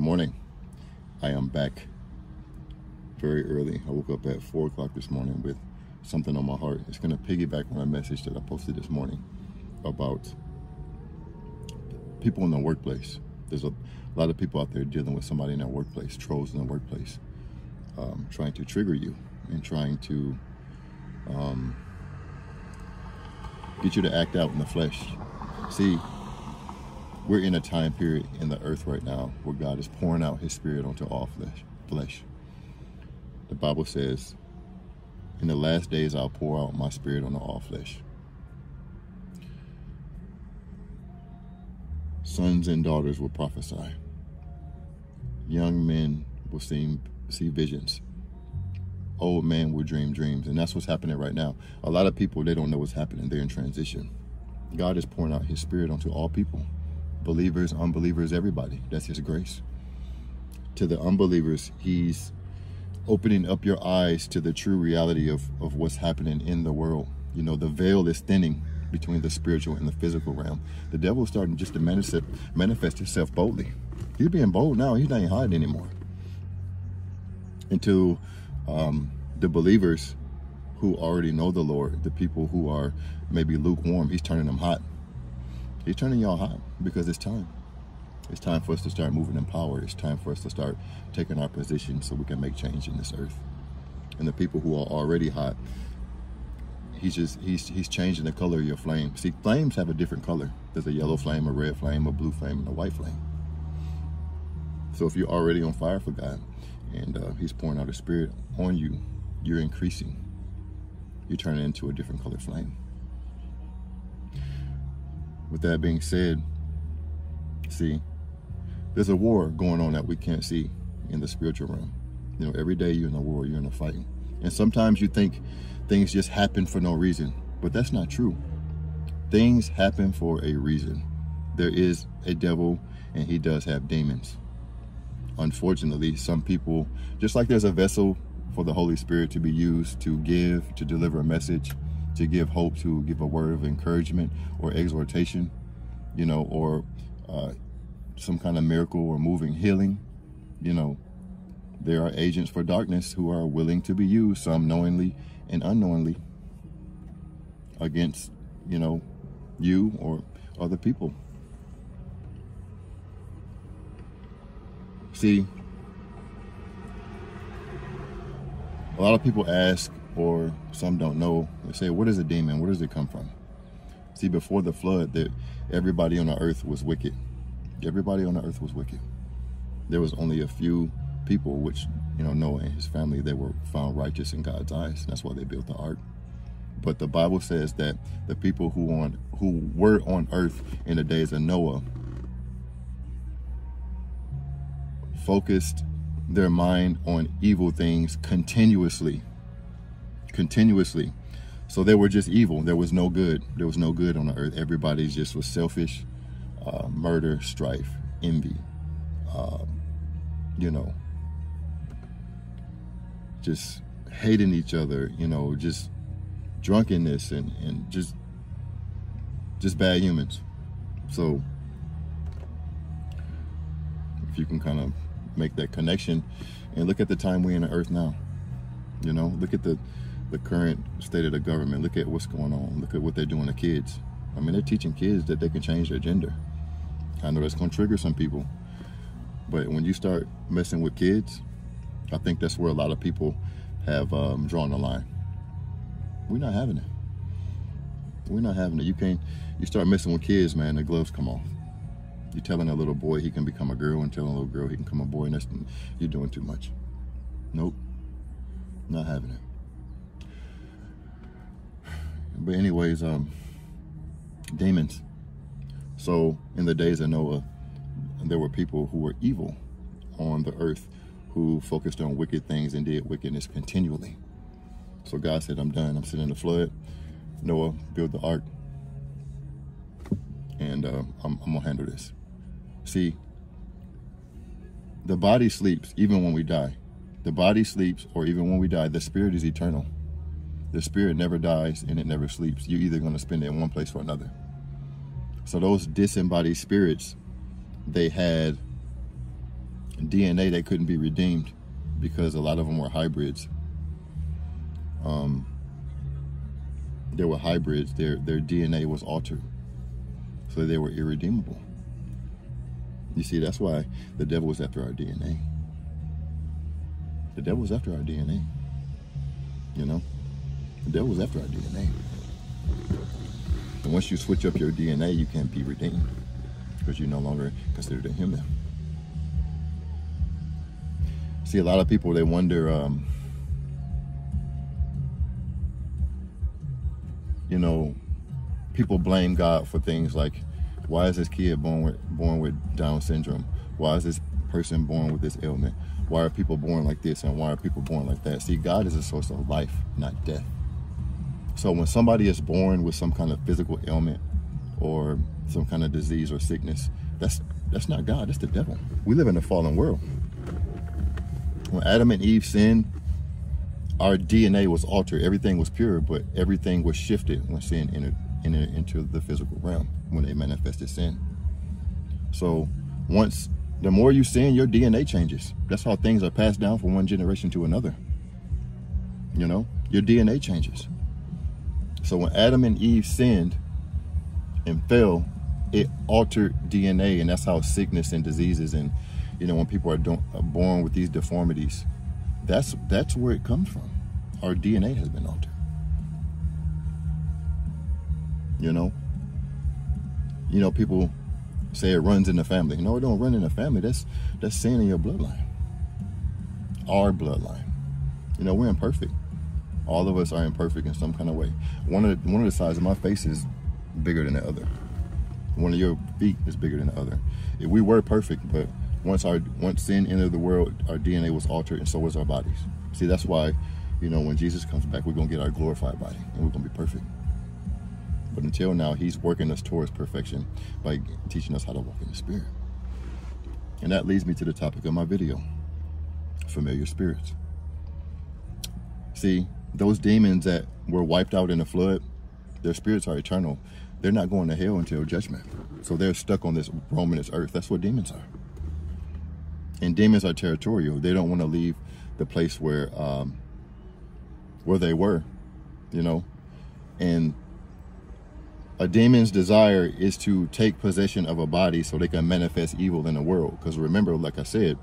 Good morning. I am back very early. I woke up at 4 o'clock this morning with something on my heart. It's going to piggyback on a message that I posted this morning about people in the workplace. There's a lot of people out there dealing with somebody in their workplace, trolls in the workplace, um, trying to trigger you and trying to um, get you to act out in the flesh. See, we're in a time period in the earth right now where God is pouring out his spirit onto all flesh. flesh. The Bible says, in the last days I'll pour out my spirit on all flesh. Sons and daughters will prophesy. Young men will see, see visions. Old men will dream dreams. And that's what's happening right now. A lot of people, they don't know what's happening. They're in transition. God is pouring out his spirit onto all people believers, unbelievers, everybody. That's his grace. To the unbelievers, he's opening up your eyes to the true reality of, of what's happening in the world. You know, the veil is thinning between the spiritual and the physical realm. The devil is starting just to manifest, manifest himself boldly. He's being bold now. He's not even hiding anymore. Into um, the believers who already know the Lord, the people who are maybe lukewarm, he's turning them hot. He's turning y'all hot because it's time. It's time for us to start moving in power. It's time for us to start taking our position so we can make change in this earth. And the people who are already hot, he's just he's he's changing the color of your flame. See, flames have a different color. There's a yellow flame, a red flame, a blue flame, and a white flame. So if you're already on fire for God, and uh, He's pouring out His Spirit on you, you're increasing. You're turning into a different color flame with that being said, see, there's a war going on that we can't see in the spiritual realm. You know, every day you're in a war, you're in a fight. And sometimes you think things just happen for no reason, but that's not true. Things happen for a reason. There is a devil and he does have demons. Unfortunately, some people, just like there's a vessel for the Holy Spirit to be used to give, to deliver a message, to give hope, to give a word of encouragement or exhortation, you know, or uh, some kind of miracle or moving healing, you know, there are agents for darkness who are willing to be used, some knowingly and unknowingly, against, you know, you or other people. See, a lot of people ask, or some don't know, they say, what is a demon? Where does it come from? See, before the flood, that everybody on the earth was wicked. Everybody on the earth was wicked. There was only a few people, which, you know, Noah and his family, they were found righteous in God's eyes. That's why they built the ark. But the Bible says that the people who on who were on earth in the days of Noah focused their mind on evil things continuously continuously. So they were just evil. There was no good. There was no good on the earth. Everybody just was selfish, uh, murder, strife, envy, uh, you know, just hating each other, you know, just drunkenness and, and just just bad humans. So if you can kind of make that connection and look at the time we're in the earth now, you know, look at the the current state of the government. Look at what's going on. Look at what they're doing to kids. I mean, they're teaching kids that they can change their gender. I know that's going to trigger some people. But when you start messing with kids, I think that's where a lot of people have um, drawn the line. We're not having it. We're not having it. You can't, you start messing with kids, man, the gloves come off. You're telling a little boy he can become a girl and telling a little girl he can become a boy, and that's, you're doing too much. Nope. Not having it. But anyways, um, demons. So in the days of Noah, there were people who were evil on the earth who focused on wicked things and did wickedness continually. So God said, I'm done. I'm in the flood. Noah built the ark. And uh, I'm, I'm going to handle this. See, the body sleeps even when we die. The body sleeps or even when we die. The spirit is eternal. The spirit never dies and it never sleeps. You're either going to spend it in one place or another. So those disembodied spirits, they had DNA they couldn't be redeemed because a lot of them were hybrids. Um, they were hybrids. Their their DNA was altered, so they were irredeemable. You see, that's why the devil was after our DNA. The devil was after our DNA. You know, devil was after our DNA. And once you switch up your DNA, you can't be redeemed because you're no longer considered a human. See, a lot of people they wonder. Um, you know, people blame God for things like, why is this kid born with born with Down syndrome? Why is this person born with this ailment? Why are people born like this and why are people born like that? See, God is a source of life, not death. So when somebody is born with some kind of physical ailment or some kind of disease or sickness, that's that's not God, that's the devil. We live in a fallen world. When Adam and Eve sinned, our DNA was altered. Everything was pure, but everything was shifted when sin entered, entered into the physical realm, when they manifested sin. So once, the more you sin, your DNA changes. That's how things are passed down from one generation to another. You know, your DNA changes. So when Adam and Eve sinned and fell, it altered DNA, and that's how sickness and diseases and you know when people are, are born with these deformities that's that's where it comes from. Our DNA has been altered. You know? You know, people say it runs in the family. No, it don't run in the family. That's that's sin in your bloodline. Our bloodline. You know, we're imperfect. All of us are imperfect in some kind of way. One of the, one of the sides of my face is bigger than the other. One of your feet is bigger than the other. If we were perfect, but once our once sin entered the world, our DNA was altered, and so was our bodies. See, that's why, you know, when Jesus comes back, we're gonna get our glorified body, and we're gonna be perfect. But until now, He's working us towards perfection by teaching us how to walk in the Spirit. And that leads me to the topic of my video: familiar spirits. See, those demons that were wiped out in the flood, their spirits are eternal. They're not going to hell until judgment. So they're stuck on this roaming earth. That's what demons are and demons are territorial. They don't want to leave the place where um, where they were, you know. And a demon's desire is to take possession of a body so they can manifest evil in the world. Because remember, like I said,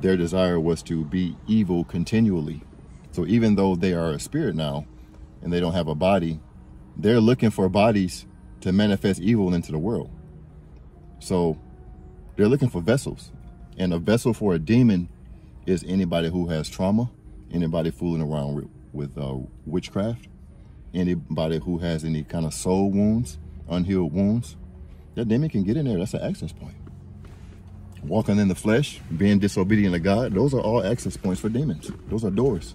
their desire was to be evil continually. So even though they are a spirit now and they don't have a body, they're looking for bodies to manifest evil into the world. So they're looking for vessels. And a vessel for a demon is anybody who has trauma, anybody fooling around with, uh, witchcraft, anybody who has any kind of soul wounds, unhealed wounds. That demon can get in there. That's an access point. Walking in the flesh, being disobedient to God, those are all access points for demons. Those are doors.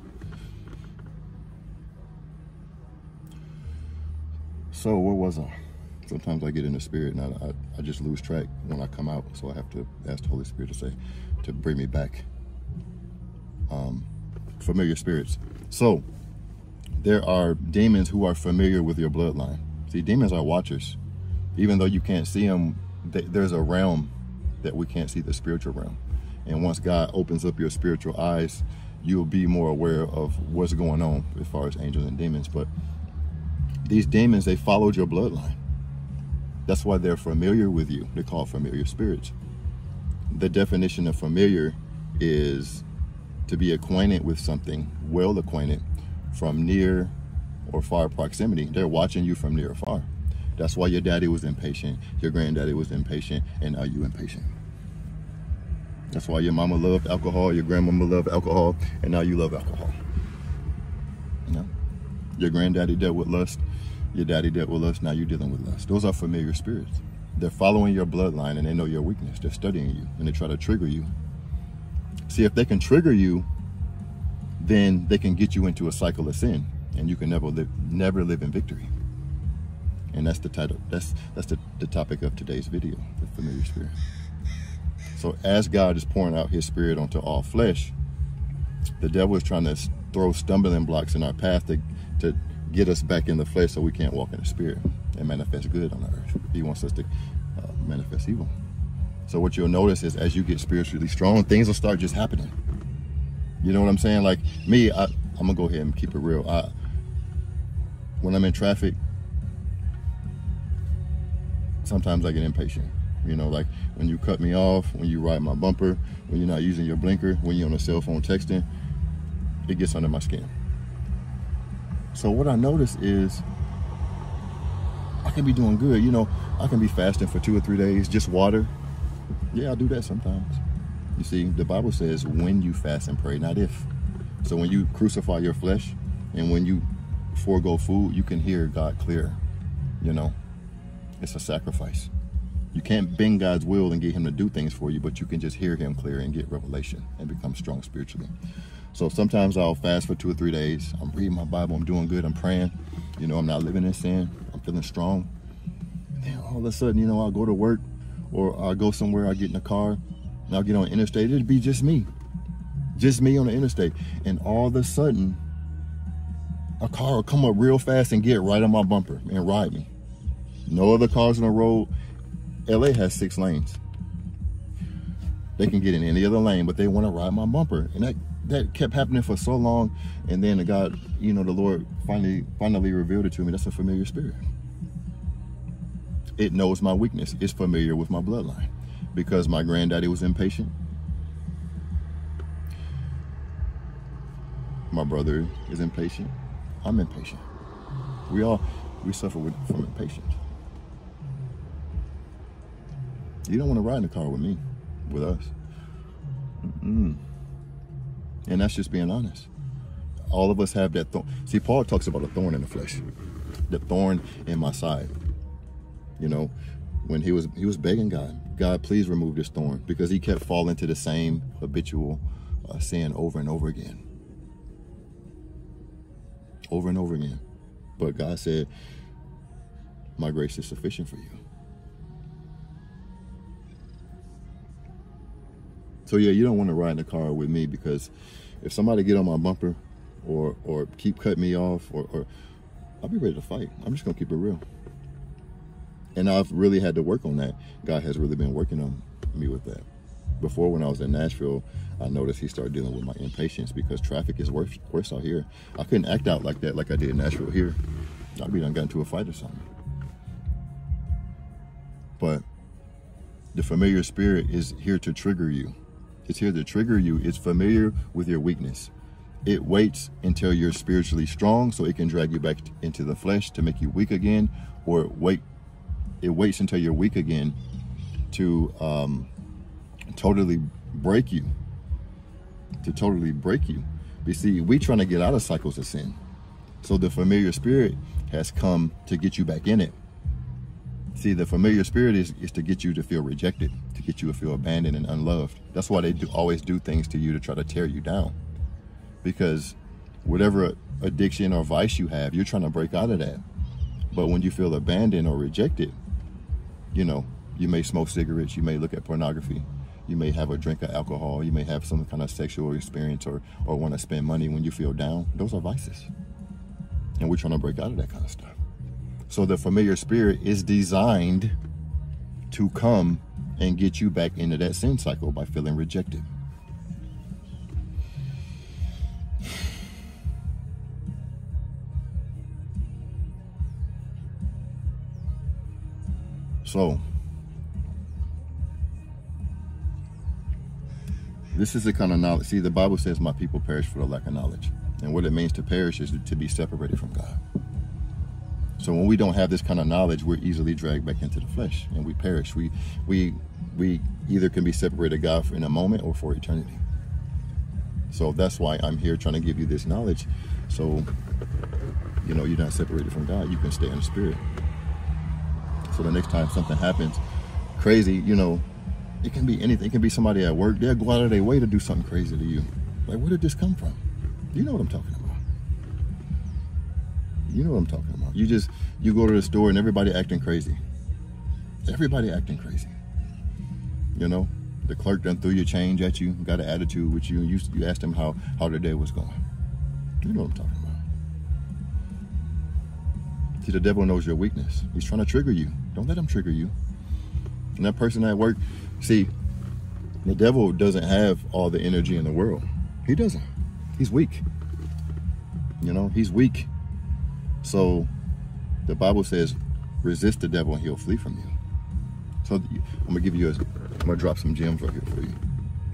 So where was I? sometimes I get in the spirit and I, I, I, just lose track when I come out. So I have to ask the Holy Spirit to say, to bring me back. Um, familiar spirits. So there are demons who are familiar with your bloodline. See, demons are watchers. Even though you can't see them, there's a realm that we can't see, the spiritual realm. And once God opens up your spiritual eyes, you'll be more aware of what's going on as far as angels and demons. But these demons, they followed your bloodline. That's why they're familiar with you. They're called familiar spirits. The definition of familiar is to be acquainted with something, well acquainted, from near or far proximity. They're watching you from near or far. That's why your daddy was impatient, your granddaddy was impatient, and now you impatient. That's why your mama loved alcohol, your grandmama loved alcohol, and now you love alcohol. You know? Your granddaddy dealt with lust, your daddy dealt with us, now you're dealing with us. Those are familiar spirits. They're following your bloodline and they know your weakness. They're studying you and they try to trigger you. See, if they can trigger you, then they can get you into a cycle of sin and you can never live never live in victory. And that's the title. That's that's the, the topic of today's video, the familiar spirit. So as God is pouring out his spirit onto all flesh, the devil is trying to throw stumbling blocks in our path to, to get us back in the flesh so we can't walk in the spirit and manifest good on the earth. He wants us to uh, manifest evil. So what you'll notice is as you get spiritually strong, things will start just happening. You know what I'm saying? Like me, I, I'm gonna go ahead and keep it real. I, when I'm in traffic, sometimes I get impatient. You know, like when you cut me off, when you ride my bumper, when you're not using your blinker, when you're on a cell phone texting, it gets under my skin. So what I notice is I can be doing good. You know, I can be fasting for two or three days, just water. Yeah, I do that sometimes. You see, the Bible says when you fast and pray, not if. So when you crucify your flesh and when you forego food, you can hear God clear. You know, it's a sacrifice. You can't bend God's will and get him to do things for you, but you can just hear him clear and get revelation and become strong spiritually. So sometimes I'll fast for two or three days. I'm reading my Bible, I'm doing good, I'm praying. You know, I'm not living in sin, I'm feeling strong. And then all of a sudden, you know, I'll go to work or I'll go somewhere, I'll get in a car, and I'll get on the interstate. It'd be just me. Just me on the interstate. And all of a sudden, a car will come up real fast and get right on my bumper and ride me. No other cars on the road. LA has six lanes. They can get in any other lane, but they want to ride my bumper. And that that kept happening for so long. And then the God, you know, the Lord finally finally revealed it to me. That's a familiar spirit. It knows my weakness. It's familiar with my bloodline. Because my granddaddy was impatient. My brother is impatient. I'm impatient. We all we suffer with, from impatience. You don't want to ride in the car with me, with us. Mm-mm. And that's just being honest. All of us have that thorn. See, Paul talks about a thorn in the flesh, the thorn in my side. You know, when he was he was begging God, God, please remove this thorn, because he kept falling to the same habitual uh, sin over and over again, over and over again. But God said, "My grace is sufficient for you." So yeah, you don't want to ride in the car with me because if somebody get on my bumper or or keep cutting me off or, or I'll be ready to fight. I'm just gonna keep it real. And I've really had to work on that. God has really been working on me with that. Before when I was in Nashville, I noticed he started dealing with my impatience because traffic is worse, worse out here. I couldn't act out like that like I did in Nashville here. I'd be done got into a fight or something. But the familiar spirit is here to trigger you it's here to trigger you. It's familiar with your weakness. It waits until you're spiritually strong so it can drag you back into the flesh to make you weak again, or wait. It waits until you're weak again to um, totally break you. To totally break you. You see, we trying to get out of cycles of sin. So the familiar spirit has come to get you back in it. See, the familiar spirit is, is to get you to feel rejected, to get you to feel abandoned and unloved. That's why they do, always do things to you to try to tear you down. Because whatever addiction or vice you have, you're trying to break out of that. But when you feel abandoned or rejected, you know, you may smoke cigarettes, you may look at pornography, you may have a drink of alcohol, you may have some kind of sexual experience or, or want to spend money when you feel down. Those are vices. And we're trying to break out of that kind of stuff. So the familiar spirit is designed to come and get you back into that sin cycle by feeling rejected. So, this is the kind of knowledge. See, the Bible says, My people perish for the lack of knowledge. And what it means to perish is to be separated from God. So when we don't have this kind of knowledge, we're easily dragged back into the flesh and we perish. We we we either can be separated God in a moment or for eternity. So that's why I'm here trying to give you this knowledge. So you know you're not separated from God. You can stay in the spirit. So the next time something happens crazy, you know, it can be anything. It can be somebody at work. They'll go out of their way to do something crazy to you. Like, where did this come from? You know what I'm talking about. You know what I'm talking about. You just, you go to the store and everybody acting crazy. Everybody acting crazy. You know, the clerk done threw your change at you, got an attitude with you, and you, you asked them how, how their day was going. You know what I'm talking about. See, the devil knows your weakness. He's trying to trigger you. Don't let him trigger you. And that person at work See, the devil doesn't have all the energy in the world. He doesn't. He's weak. You know, he's weak. So the Bible says, resist the devil and he'll flee from you. So I'm gonna give you a, I'm gonna drop some gems right here for you.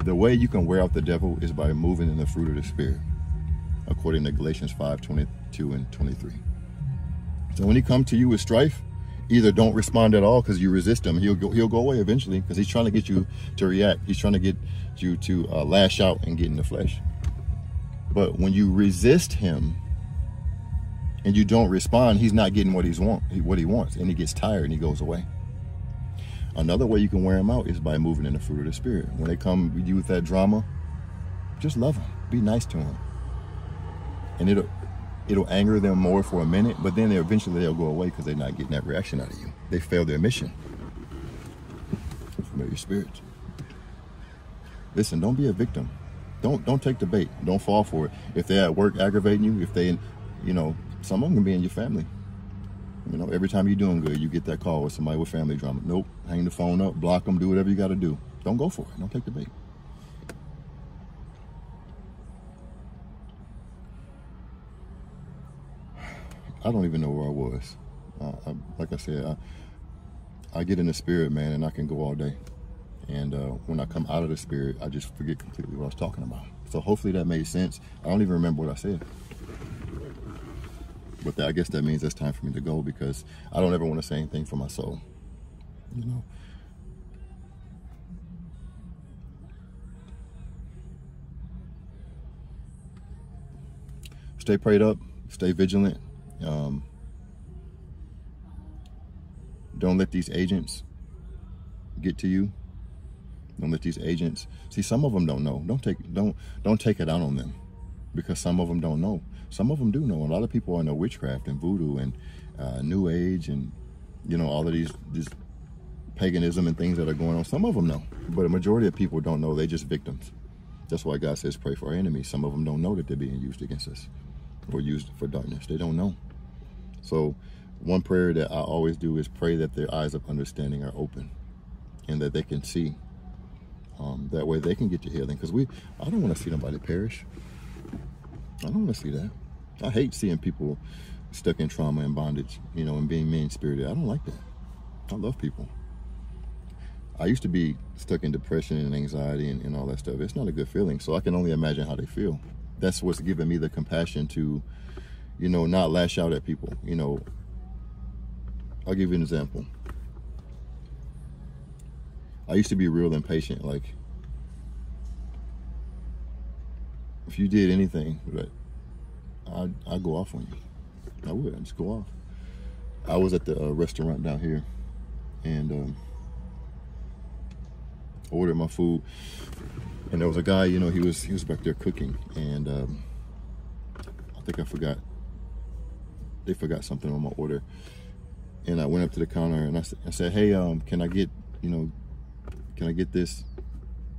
The way you can wear out the devil is by moving in the fruit of the spirit, according to Galatians 5, 22 and 23. So when he come to you with strife, either don't respond at all because you resist him. He'll go, he'll go away eventually because he's trying to get you to react. He's trying to get you to uh, lash out and get in the flesh. But when you resist him and you don't respond, he's not getting what he's want, what he wants, and he gets tired and he goes away. Another way you can wear him out is by moving in the fruit of the spirit. When they come with you with that drama, just love them. Be nice to them. And it'll it'll anger them more for a minute, but then they eventually they'll go away because they're not getting that reaction out of you. They failed their mission. Familiar spirits. Listen, don't be a victim. Don't don't take the bait. Don't fall for it. If they're at work aggravating you, if they, you know, some of them can be in your family. You know, every time you're doing good, you get that call with somebody with family drama. Nope, hang the phone up, block them, do whatever you got to do. Don't go for it. Don't take the bait. I don't even know where I was. Uh, I, like I said, I, I get in the spirit, man, and I can go all day. And uh, when I come out of the spirit, I just forget completely what I was talking about. So hopefully that made sense. I don't even remember what I said. But that, I guess that means it's time for me to go because I don't ever want to say anything for my soul. You know. Stay prayed up. Stay vigilant. Um, don't let these agents get to you. Don't let these agents see. Some of them don't know. Don't take don't don't take it out on them because some of them don't know. Some of them do know. A lot of people are into witchcraft and voodoo and uh, New Age and you know all of these this paganism and things that are going on. Some of them know, but a majority of people don't know. They're just victims. That's why God says pray for our enemies. Some of them don't know that they're being used against us or used for darkness. They don't know. So one prayer that I always do is pray that their eyes of understanding are open and that they can see. Um, that way they can get to healing. Because we, I don't want to see nobody perish. I don't want to see that. I hate seeing people stuck in trauma and bondage, you know, and being mean spirited. I don't like that. I love people. I used to be stuck in depression and anxiety and, and all that stuff. It's not a good feeling. So I can only imagine how they feel. That's what's given me the compassion to you know, not lash out at people. You know, I'll give you an example. I used to be real impatient. Like, if you did anything, but I'd, I'd go off on you. I would. I'd just go off. I was at the uh, restaurant down here, and um, ordered my food, and there was a guy. You know, he was he was back there cooking, and um, I think I forgot they forgot something on my order. And I went up to the counter and I, I said, hey, um, can I get, you know, can I get this?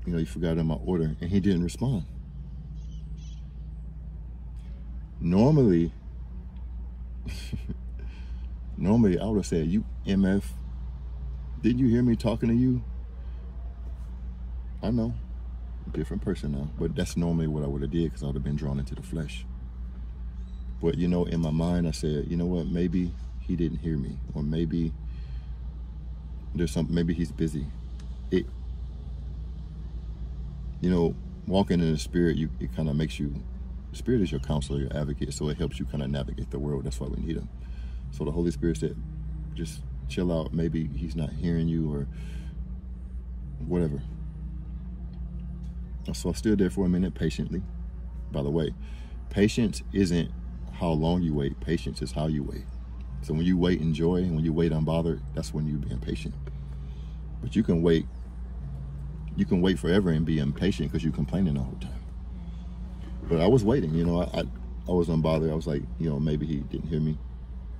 You know, you forgot on my order. And he didn't respond. Normally, normally I would have said, you MF, didn't you hear me talking to you? I know, different person now, but that's normally what I would have did because I would have been drawn into the flesh. But you know, in my mind, I said, you know what? Maybe he didn't hear me, or maybe there's some. Maybe he's busy. It, you know, walking in the spirit, you it kind of makes you. The spirit is your counselor, your advocate, so it helps you kind of navigate the world. That's why we need him. So the Holy Spirit said, just chill out. Maybe he's not hearing you, or whatever. So I stood there for a minute patiently. By the way, patience isn't how long you wait. Patience is how you wait. So when you wait in joy and when you wait unbothered, that's when you're being patient. But you can wait, you can wait forever and be impatient because you're complaining the whole time. But I was waiting, you know, I, I, I was unbothered. I was like, you know, maybe he didn't hear me.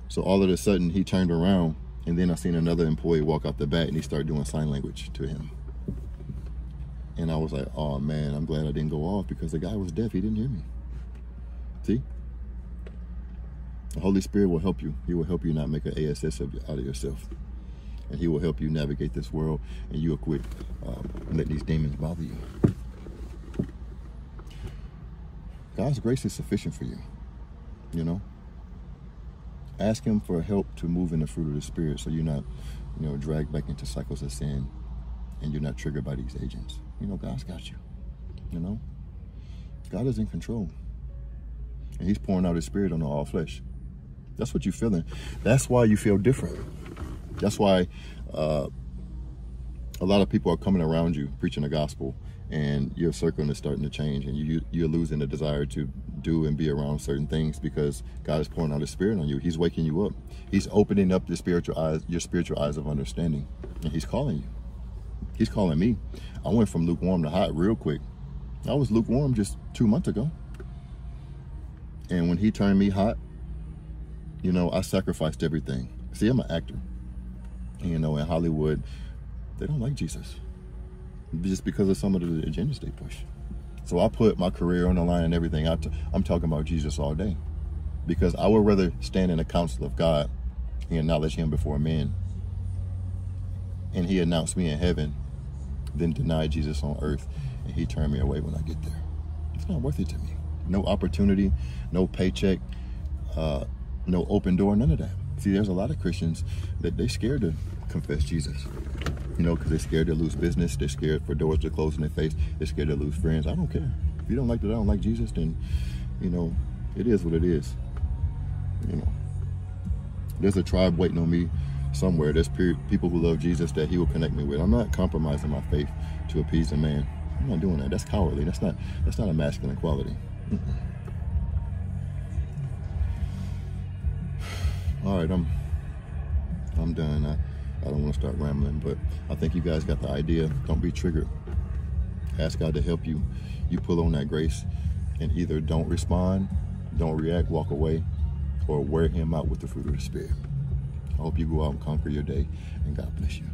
So all of a sudden he turned around and then I seen another employee walk out the back and he started doing sign language to him. And I was like, oh man, I'm glad I didn't go off because the guy was deaf. He didn't hear me. See? The Holy Spirit will help you. He will help you not make an ASS of, out of yourself. and he will help you navigate this world and you'll quit um, letting these demons bother you. God's grace is sufficient for you, you know. Ask him for help to move in the fruit of the spirit so you're not, you know, dragged back into cycles of sin and you're not triggered by these agents. You know, God's got you, you know. God is in control. And he's pouring out his spirit on all flesh. That's what you're feeling. That's why you feel different. That's why uh, a lot of people are coming around you preaching the gospel and your circle is starting to change and you, you're losing the desire to do and be around certain things because God is pouring out his spirit on you. He's waking you up. He's opening up your spiritual eyes, your spiritual eyes of understanding. And he's calling you. He's calling me. I went from lukewarm to hot real quick. I was lukewarm just two months ago. And when he turned me hot, you know, I sacrificed everything. See, I'm an actor. And, you know, in Hollywood, they don't like Jesus just because of some of the agendas they push. So I put my career on the line and everything. i t- I'm talking about Jesus all day because I would rather stand in the council of God and acknowledge him before men and he announced me in heaven than deny Jesus on earth and he turned me away when I get there. It's not worth it to me. No opportunity, no paycheck, uh, no open door, none of that. See, there's a lot of Christians that they scared to confess Jesus. You know, because they're scared to lose business. They're scared for doors to close in their face. They're scared to lose friends. I don't care. If you don't like that, I don't like Jesus, then, you know, it is what it is. You know, there's a tribe waiting on me somewhere. There's people who love Jesus that he will connect me with. I'm not compromising my faith to appease a man. I'm not doing that. That's cowardly. That's not, that's not a masculine quality. All right, I'm I'm done. I, I don't want to start rambling, but I think you guys got the idea. Don't be triggered. Ask God to help you. You pull on that grace and either don't respond, don't react, walk away, or wear him out with the fruit of the Spirit. I hope you go out and conquer your day, and God bless you.